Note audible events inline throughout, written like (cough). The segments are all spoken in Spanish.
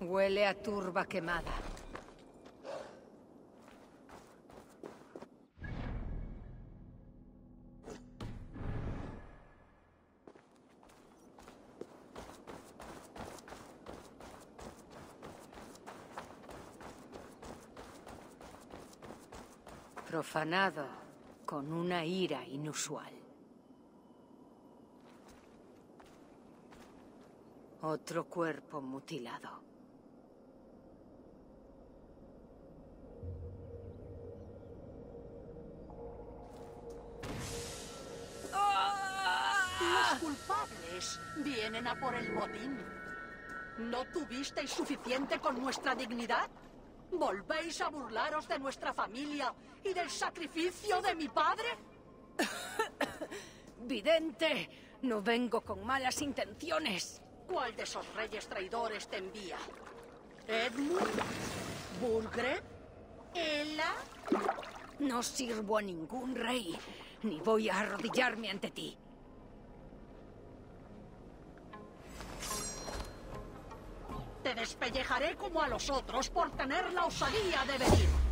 Huele a turba quemada. Profanado con una ira inusual. Otro cuerpo mutilado. Los culpables vienen a por el botín. ¿No tuvisteis suficiente con nuestra dignidad? ¿Volvéis a burlaros de nuestra familia y del sacrificio de mi padre? (coughs) Vidente, no vengo con malas intenciones. ¿Cuál de esos reyes traidores te envía? ¿Edmund? ¿Bulgre? ¿Ela? No sirvo a ningún rey, ni voy a arrodillarme ante ti. Despellejaré como a los otros por tener la osadía de venir.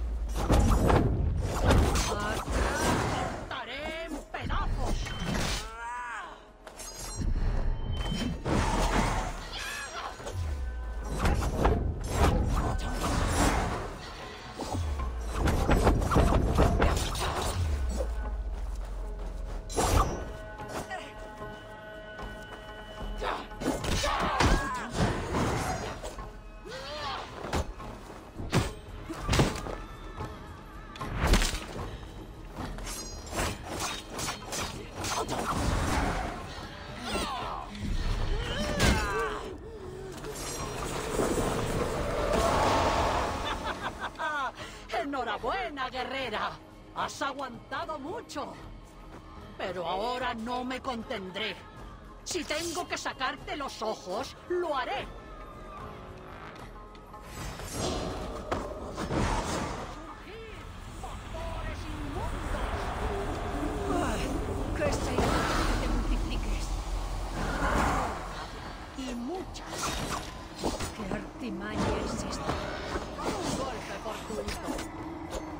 Enhorabuena, guerrera. Has aguantado mucho. Pero ahora no me contendré. Si tengo que sacarte los ojos, lo haré. Muchas. ¿Qué artimaña es esta? Un golpe por tu hijo.